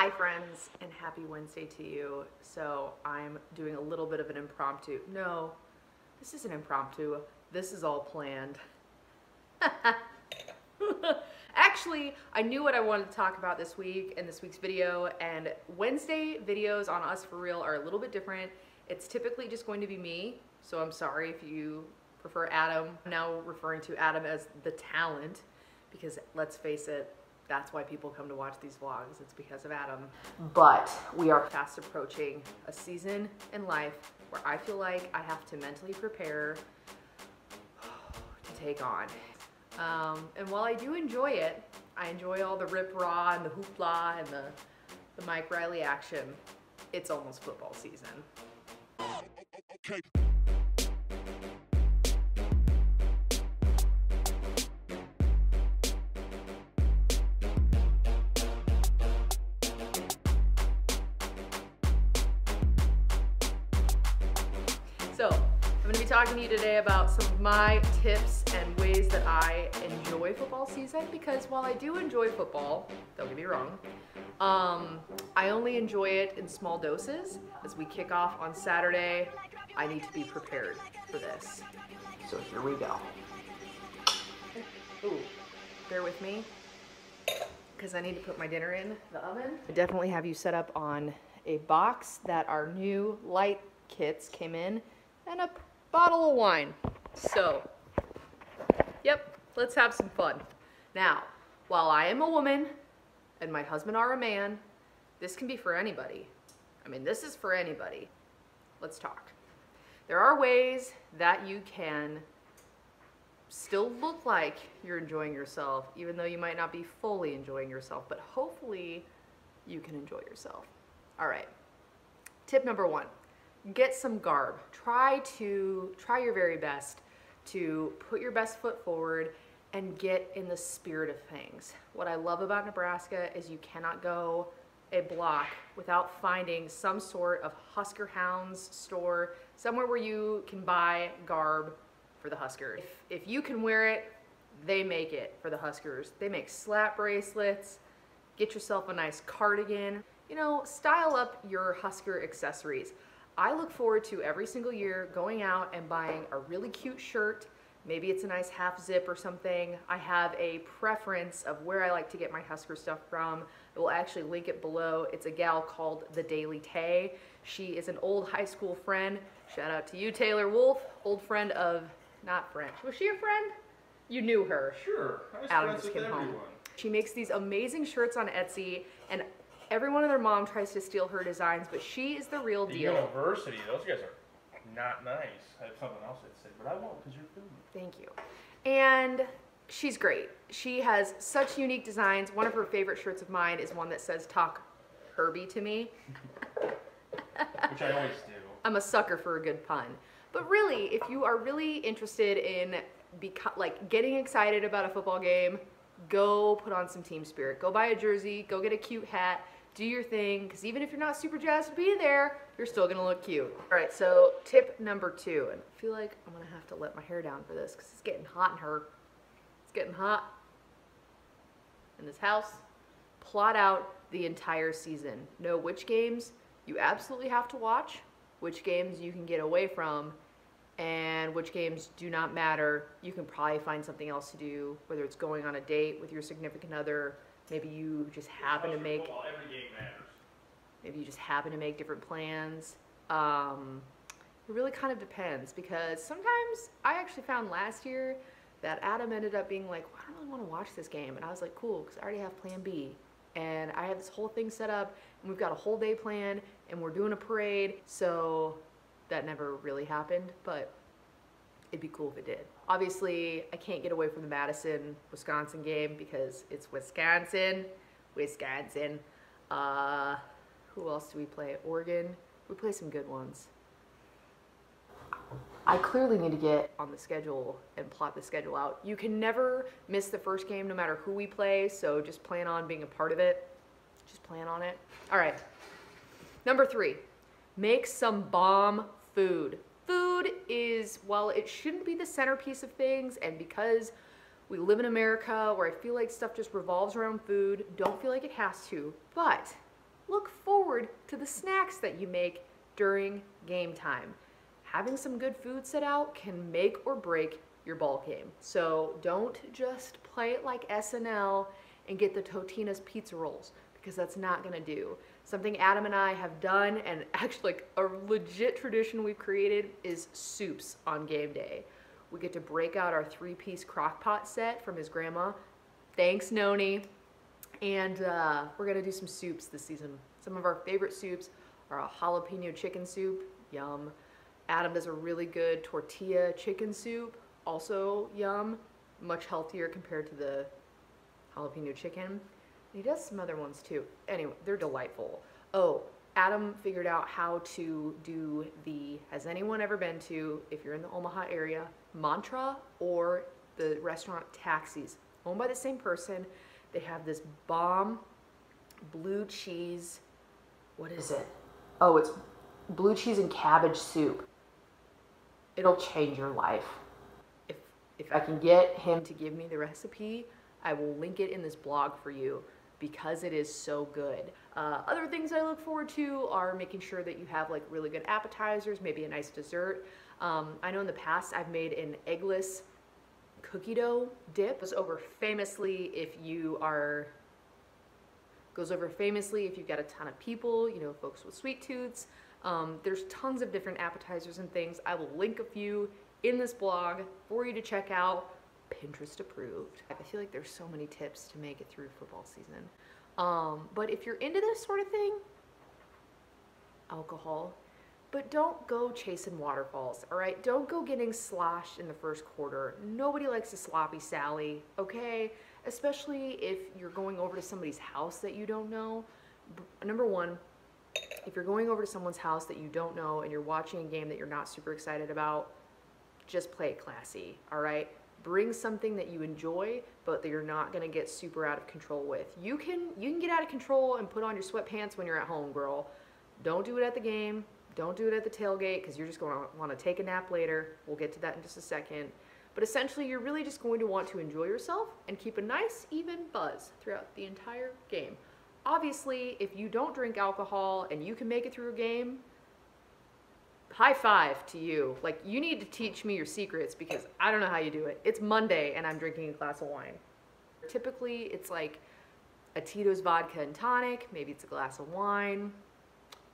Hi friends and happy Wednesday to you. So I'm doing a little bit of an impromptu. No, this isn't impromptu. This is all planned. Actually, I knew what I wanted to talk about this week in this week's video and Wednesday videos on Us For Real are a little bit different. It's typically just going to be me, so I'm sorry if you prefer Adam. I'm now referring to Adam as the talent because let's face it, that's why people come to watch these vlogs. It's because of Adam. But we are fast approaching a season in life where I feel like I have to mentally prepare to take on. Um, and while I do enjoy it, I enjoy all the rip raw and the hoopla and the, the Mike Riley action. It's almost football season. So, I'm gonna be talking to you today about some of my tips and ways that I enjoy football season because while I do enjoy football, don't get me wrong, um, I only enjoy it in small doses. As we kick off on Saturday, I need to be prepared for this. So here we go. Ooh, bear with me because I need to put my dinner in the oven. I definitely have you set up on a box that our new light kits came in and a bottle of wine. So, yep, let's have some fun. Now, while I am a woman and my husband are a man, this can be for anybody. I mean, this is for anybody. Let's talk. There are ways that you can still look like you're enjoying yourself, even though you might not be fully enjoying yourself, but hopefully you can enjoy yourself. All right, tip number one get some garb. Try to, try your very best to put your best foot forward and get in the spirit of things. What I love about Nebraska is you cannot go a block without finding some sort of Husker Hounds store, somewhere where you can buy garb for the Huskers. If, if you can wear it, they make it for the Huskers. They make slap bracelets, get yourself a nice cardigan, you know, style up your Husker accessories. I look forward to every single year going out and buying a really cute shirt. Maybe it's a nice half zip or something. I have a preference of where I like to get my Husker stuff from. I will actually link it below. It's a gal called The Daily Tay. She is an old high school friend. Shout out to you, Taylor Wolf, old friend of, not friend. Was she a friend? You knew her. Sure. Adam just came home. She makes these amazing shirts on Etsy, and Everyone of their mom tries to steal her designs, but she is the real the deal. University, those guys are not nice. I have something else I'd say, but I won't because you're filming. Thank you. And she's great. She has such unique designs. One of her favorite shirts of mine is one that says "Talk Herbie to me," which I always do. I'm a sucker for a good pun. But really, if you are really interested in like getting excited about a football game, go put on some team spirit. Go buy a jersey. Go get a cute hat do your thing, because even if you're not super jazzed to be there, you're still gonna look cute. All right, so tip number two, and I feel like I'm gonna have to let my hair down for this, because it's getting hot in her. It's getting hot in this house. Plot out the entire season. Know which games you absolutely have to watch, which games you can get away from, and which games do not matter. You can probably find something else to do, whether it's going on a date with your significant other, Maybe you just happen to make. Maybe you just happen to make different plans. Um, it really kind of depends because sometimes I actually found last year that Adam ended up being like, well, I don't really want to watch this game. And I was like, cool, because I already have plan B. And I have this whole thing set up, and we've got a whole day plan, and we're doing a parade. So that never really happened, but it'd be cool if it did. Obviously, I can't get away from the Madison, Wisconsin game because it's Wisconsin, Wisconsin. Uh, who else do we play? Oregon. We play some good ones. I clearly need to get on the schedule and plot the schedule out. You can never miss the first game no matter who we play, so just plan on being a part of it. Just plan on it. All right. Number three, make some bomb food food is, while it shouldn't be the centerpiece of things, and because we live in America where I feel like stuff just revolves around food, don't feel like it has to, but look forward to the snacks that you make during game time. Having some good food set out can make or break your ball game. So don't just play it like SNL and get the Totino's pizza rolls because that's not gonna do. Something Adam and I have done, and actually like a legit tradition we've created, is soups on game day. We get to break out our three-piece crock pot set from his grandma. Thanks, Noni. And uh, we're gonna do some soups this season. Some of our favorite soups are a jalapeno chicken soup, yum. Adam does a really good tortilla chicken soup, also yum. Much healthier compared to the jalapeno chicken. He does some other ones too. Anyway, they're delightful. Oh, Adam figured out how to do the, has anyone ever been to, if you're in the Omaha area, Mantra or the restaurant Taxis, owned by the same person. They have this bomb blue cheese, what is it? Oh, it's blue cheese and cabbage soup. It'll change your life. If, if I can get him to give me the recipe, I will link it in this blog for you because it is so good. Uh, other things I look forward to are making sure that you have like really good appetizers, maybe a nice dessert. Um, I know in the past I've made an eggless cookie dough dip. Goes over famously if you are goes over famously if you've got a ton of people, you know, folks with sweet tooths. Um, there's tons of different appetizers and things. I will link a few in this blog for you to check out. Pinterest approved. I feel like there's so many tips to make it through football season. Um, but if you're into this sort of thing, alcohol, but don't go chasing waterfalls, all right? Don't go getting sloshed in the first quarter. Nobody likes a sloppy Sally, okay? Especially if you're going over to somebody's house that you don't know. Number one, if you're going over to someone's house that you don't know and you're watching a game that you're not super excited about, just play it classy, all right? Bring something that you enjoy, but that you're not gonna get super out of control with. You can you can get out of control and put on your sweatpants when you're at home, girl. Don't do it at the game. Don't do it at the tailgate because you're just going to want to take a nap later. We'll get to that in just a second. But essentially, you're really just going to want to enjoy yourself and keep a nice, even buzz throughout the entire game. Obviously, if you don't drink alcohol and you can make it through a game, high five to you. Like, you need to teach me your secrets because I don't know how you do it. It's Monday and I'm drinking a glass of wine. Typically, it's like a Tito's vodka and tonic, maybe it's a glass of wine.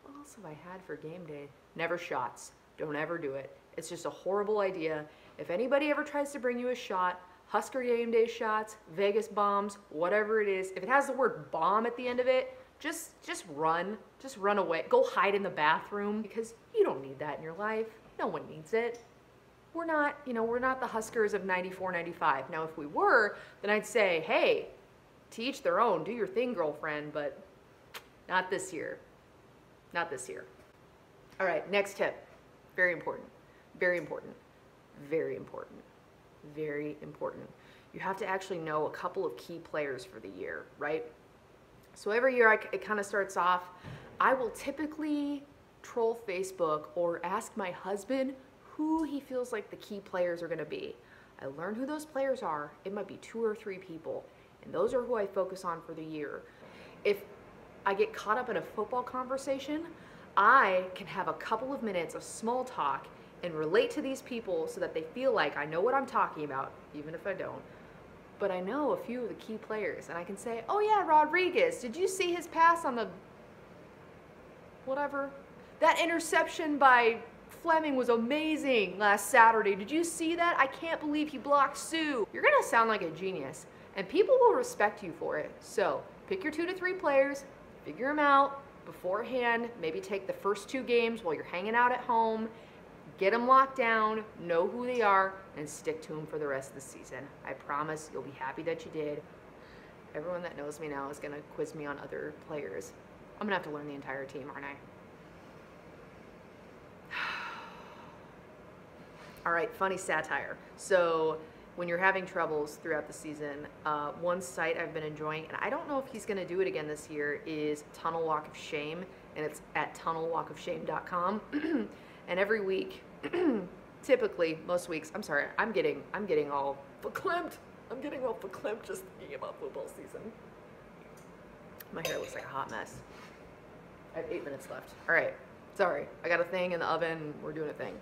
What else have I had for game day? Never shots. Don't ever do it. It's just a horrible idea. If anybody ever tries to bring you a shot, Husker game day shots, Vegas bombs, whatever it is, if it has the word bomb at the end of it, just just run. Just run away. Go hide in the bathroom because you don't need that in your life. No one needs it. We're not, you know, we're not the Huskers of 94, 95. Now, if we were, then I'd say, hey, to each their own, do your thing, girlfriend, but not this year. Not this year. All right, next tip. Very important. Very important. Very important. Very important. You have to actually know a couple of key players for the year, right? So every year I, it kind of starts off, I will typically troll Facebook or ask my husband who he feels like the key players are going to be. I learn who those players are. It might be two or three people, and those are who I focus on for the year. If I get caught up in a football conversation, I can have a couple of minutes of small talk and relate to these people so that they feel like I know what I'm talking about, even if I don't. But I know a few of the key players, and I can say, oh yeah, Rodriguez, did you see his pass on the whatever? That interception by Fleming was amazing last Saturday. Did you see that? I can't believe he blocked Sue. You're gonna sound like a genius, and people will respect you for it. So pick your two to three players, figure them out beforehand, maybe take the first two games while you're hanging out at home, get them locked down, know who they are, and stick to them for the rest of the season. I promise you'll be happy that you did. Everyone that knows me now is gonna quiz me on other players. I'm gonna have to learn the entire team, aren't I? All right, funny satire. So when you're having troubles throughout the season, uh, one site I've been enjoying, and I don't know if he's going to do it again this year, is Tunnel Walk of Shame, and it's at tunnelwalkofshame.com. and every week, typically most weeks, I'm sorry, I'm getting I'm getting all verklempt. I'm getting all verklempt just thinking about football season. My hair looks like a hot mess. I have eight minutes left. All right. Sorry. I got a thing in the oven. We're doing a thing.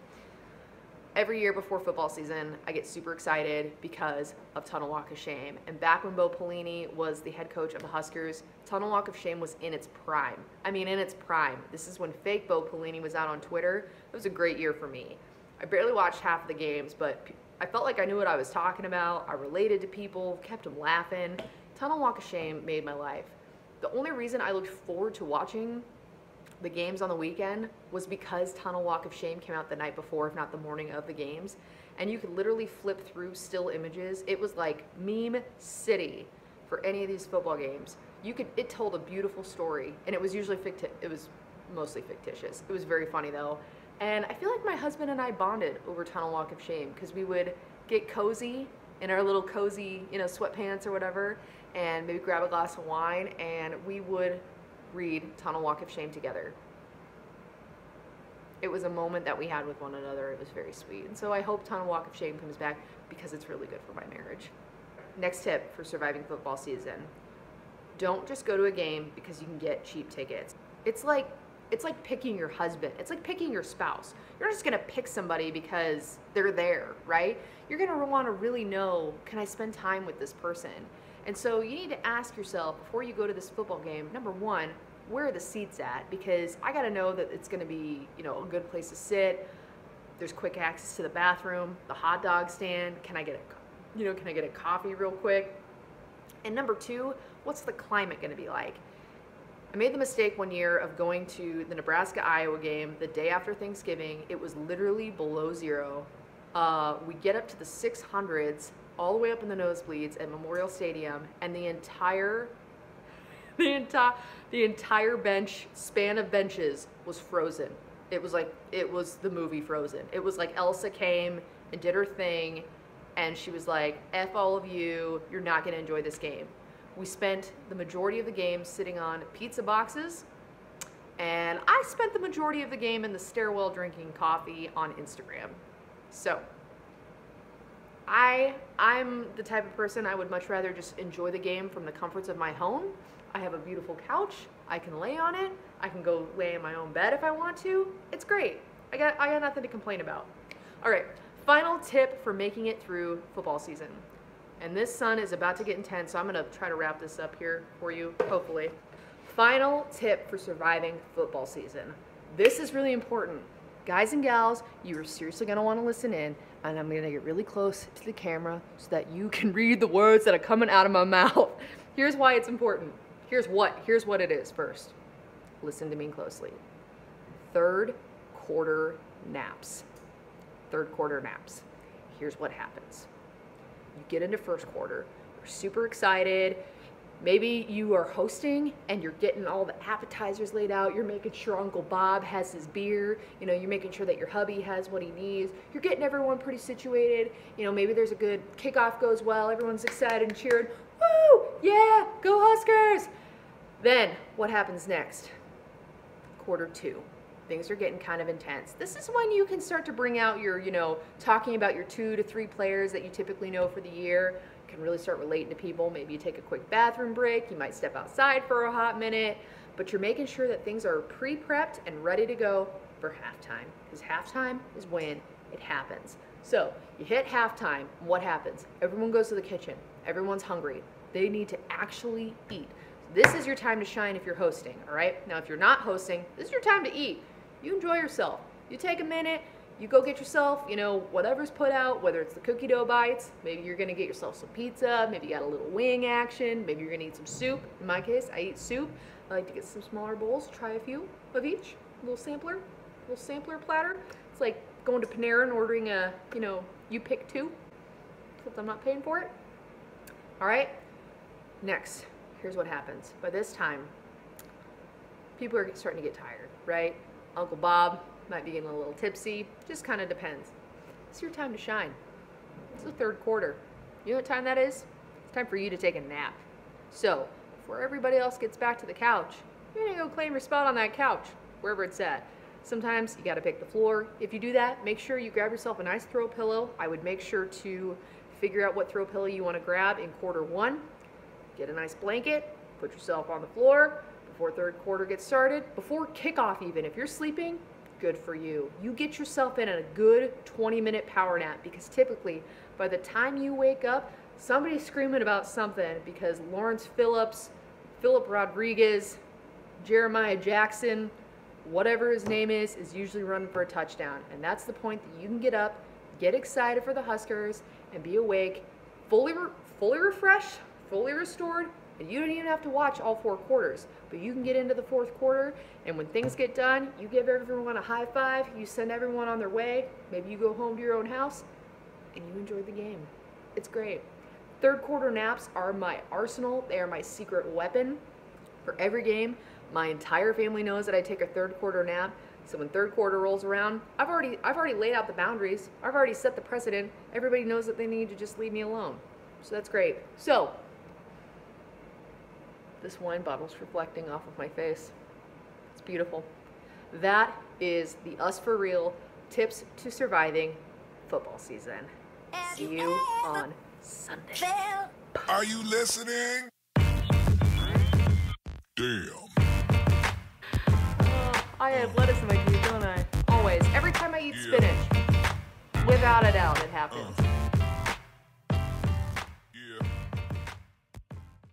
Every year before football season, I get super excited because of Tunnel Walk of Shame. And back when Bo Pelini was the head coach of the Huskers, Tunnel Walk of Shame was in its prime. I mean, in its prime. This is when fake Bo Pelini was out on Twitter. It was a great year for me. I barely watched half of the games, but I felt like I knew what I was talking about. I related to people, kept them laughing. Tunnel Walk of Shame made my life. The only reason I looked forward to watching the games on the weekend was because Tunnel Walk of Shame came out the night before, if not the morning of the games. And you could literally flip through still images. It was like meme city for any of these football games. You could it told a beautiful story, and it was usually ficti- it was mostly fictitious. It was very funny though. And I feel like my husband and I bonded over Tunnel Walk of Shame because we would get cozy in our little cozy, you know, sweatpants or whatever, and maybe grab a glass of wine, and we would read Tunnel Walk of Shame together. It was a moment that we had with one another. It was very sweet. And so I hope Tunnel Walk of Shame comes back because it's really good for my marriage. Next tip for surviving football season. Don't just go to a game because you can get cheap tickets. It's like it's like picking your husband. It's like picking your spouse. You're just to pick somebody because they're there, right? You're to want to really know, can I spend time with this person? And so you need to ask yourself before you go to this football game, number one, where are the seats at? Because I got to know that it's going to be, you know, a good place to sit. There's quick access to the bathroom, the hot dog stand. Can I get a, you know, can I get a coffee real quick? And number two, what's the climate going to be like? I made the mistake one year of going to the Nebraska Iowa game the day after Thanksgiving. It was literally below zero. Uh, we get up to the 600s, all the way up in the nosebleeds at Memorial Stadium, and the entire, the entire, the entire bench span of benches was frozen. It was like it was the movie Frozen. It was like Elsa came and did her thing, and she was like, "F all of you, you're not gonna enjoy this game." We spent the majority of the game sitting on pizza boxes, and I spent the majority of the game in the stairwell drinking coffee on Instagram. So, I I'm the type of person I would much rather just enjoy the game from the comforts of my home. I have a beautiful couch. I can lay on it. I can go lay in my own bed if I want to. It's great. I got I got nothing to complain about. All right, final tip for making it through football season. And this sun is about to get intense, so I'm going to try to wrap this up here for you, hopefully. Final tip for surviving football season. This is really important. Guys and gals, you are seriously want to listen in, and I'm to get really close to the camera so that you can read the words that are coming out of my mouth. Here's why it's important. Here's what. Here's what it is first. Listen to me closely. Third quarter naps. Third quarter naps. Here's what happens you get into first quarter, you're super excited. Maybe you are hosting and you're getting all the appetizers laid out. You're making sure Uncle Bob has his beer. You know, you're making sure that your hubby has what he needs. You're getting everyone pretty situated. You know, maybe there's a good kickoff goes well. Everyone's excited and cheering. Woo! Yeah, go Huskers! Then what happens next? Quarter two things are getting kind of intense. This is when you can start to bring out your, you know, talking about your two to three players that you typically know for the year. Can really start relating to people. Maybe you take a quick bathroom break. You might step outside for a hot minute, but you're making sure that things are pre-prepped and ready to go for halftime because halftime is when it happens. So you hit halftime. What happens? Everyone goes to the kitchen. Everyone's hungry. They need to actually eat. This is your time to shine if you're hosting, all right? Now, if you're not hosting, this is your time to eat you enjoy yourself. You take a minute, you go get yourself, you know, whatever's put out, whether it's the cookie dough bites, maybe you're gonna get yourself some pizza, maybe you got a little wing action, maybe you're gonna eat some soup. In my case, I eat soup. I like to get some smaller bowls, try a few of each, a little sampler, a little sampler platter. It's like going to Panera and ordering a, you know, you pick two, except I'm not paying for it. All right, next, here's what happens. By this time, people are starting to get tired, right? Uncle Bob might be getting a little tipsy. Just kind of depends. It's your time to shine. It's the third quarter. You know what time that is? It's time for you to take a nap. So, before everybody else gets back to the couch, you're gonna go claim your spot on that couch, wherever it's at. Sometimes you gotta pick the floor. If you do that, make sure you grab yourself a nice throw pillow. I would make sure to figure out what throw pillow you wanna grab in quarter one. Get a nice blanket, put yourself on the floor, before third quarter gets started, before kickoff even. If you're sleeping, good for you. You get yourself in a good 20 minute power nap because typically by the time you wake up, somebody's screaming about something because Lawrence Phillips, Philip Rodriguez, Jeremiah Jackson, whatever his name is, is usually running for a touchdown. And that's the point that you can get up, get excited for the Huskers, and be awake, fully, re- fully refreshed, fully restored. And you don't even have to watch all four quarters, but you can get into the fourth quarter. And when things get done, you give everyone a high five, you send everyone on their way. Maybe you go home to your own house, and you enjoy the game. It's great. Third quarter naps are my arsenal, they are my secret weapon for every game. My entire family knows that I take a third quarter nap. So when third quarter rolls around, I've already I've already laid out the boundaries. I've already set the precedent. Everybody knows that they need to just leave me alone. So that's great. So this wine bottle's reflecting off of my face. It's beautiful. That is the Us for Real tips to surviving football season. See you on Sunday. Are you listening? Damn. Oh, I have lettuce in my food, don't I? Always. Every time I eat Yeah. spinach. Without a doubt, it happens. Uh-huh.